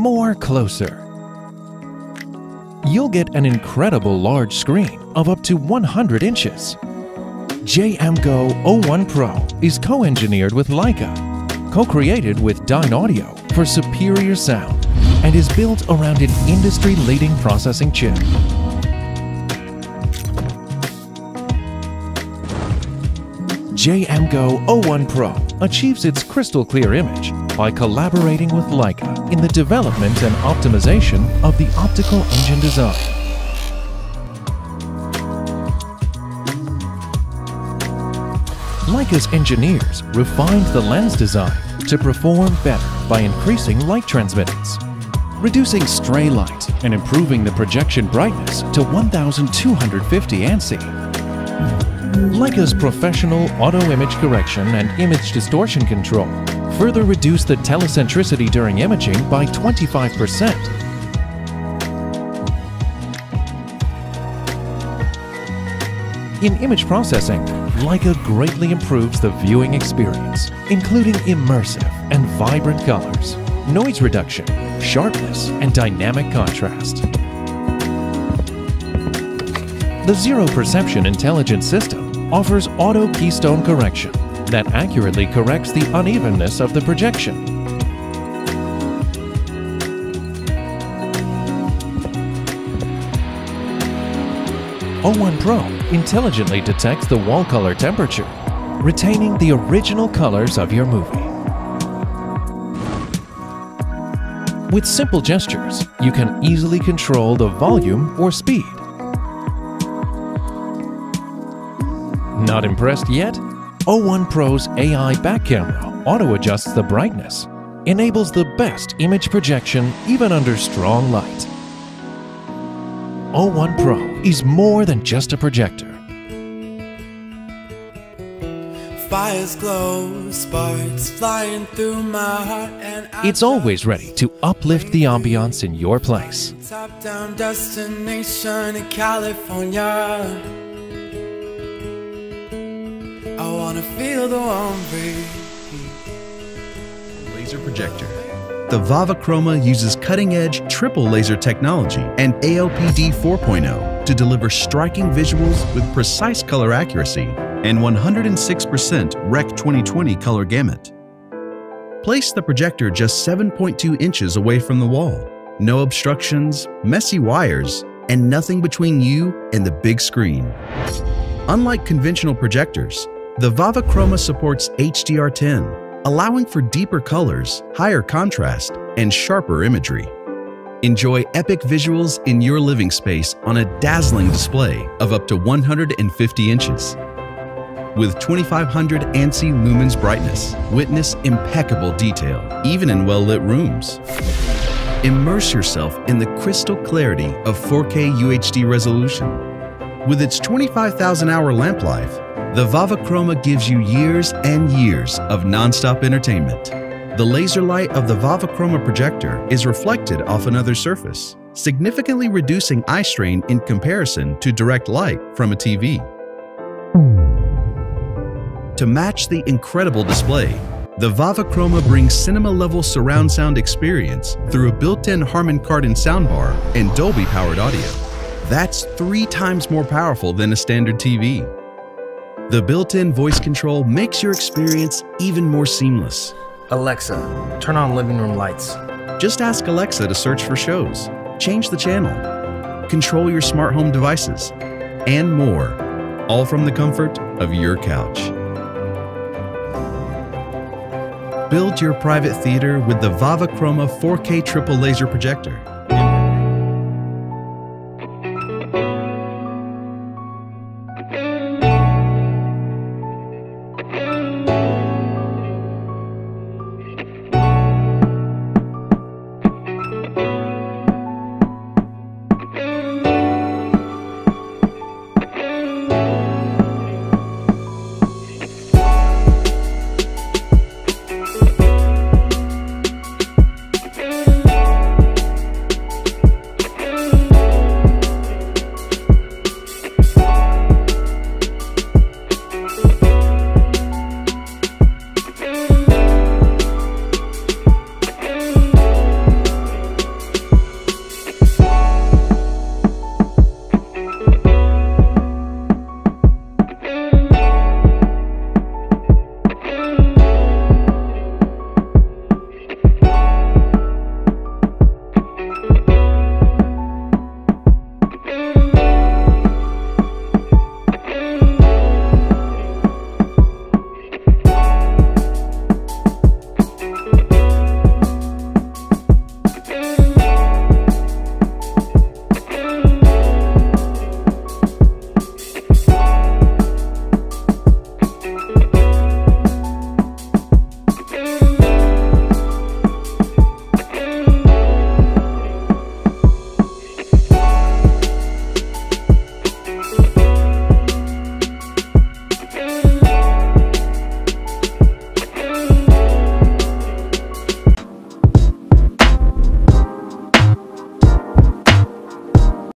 more closer. You'll get an incredible large screen of up to 100 inches. JMGO O1 Pro is co-engineered with Leica, co-created with Dynaudio for superior sound, and is built around an industry-leading processing chip. JMGO O1 Pro achieves its crystal clear image by collaborating with Leica in the development and optimization of the optical engine design. Leica's engineers refined the lens design to perform better by increasing light transmittance, reducing stray light and improving the projection brightness to 1250 ANSI Leica's professional auto image correction and image distortion control further reduce the telecentricity during imaging by 25%. In image processing, Leica greatly improves the viewing experience, including immersive and vibrant colors, noise reduction, sharpness, and dynamic contrast. The Zero Perception Intelligent System offers auto keystone correction that accurately corrects the unevenness of the projection. O1 Pro intelligently detects the wall color temperature, retaining the original colors of your movie. With simple gestures, you can easily control the volume or speed Not impressed yet? O1 Pro's AI back camera auto-adjusts the brightness, enables the best image projection even under strong light. O1 Pro is more than just a projector. Fires glow, sparks flying through my heart and It's always ready to uplift the ambiance in your place. Top down destination in California. Wanna feel the warm breeze. Laser projector. The Vava Chroma uses cutting-edge triple laser technology and ALPD 4.0 to deliver striking visuals with precise color accuracy and 106% Rec 2020 color gamut. Place the projector just 7.2 inches away from the wall. No obstructions, messy wires, and nothing between you and the big screen. Unlike conventional projectors, the Vava Chroma supports HDR10, allowing for deeper colors, higher contrast, and sharper imagery. Enjoy epic visuals in your living space on a dazzling display of up to 150 inches. With 2500 ANSI lumens brightness, witness impeccable detail, even in well-lit rooms. Immerse yourself in the crystal clarity of 4K UHD resolution. With its 25,000 hour lamp life, the Vava Chroma gives you years and years of non-stop entertainment. The laser light of the Vava Chroma projector is reflected off another surface, significantly reducing eye strain in comparison to direct light from a TV. To match the incredible display, the Vava Chroma brings cinema-level surround sound experience through a built-in Harman Kardon soundbar and Dolby-powered audio. That's three times more powerful than a standard TV. The built-in voice control makes your experience even more seamless. Alexa, turn on living room lights. Just ask Alexa to search for shows, change the channel, control your smart home devices, and more, all from the comfort of your couch. Build your private theater with the Vava Chroma 4K triple laser projector.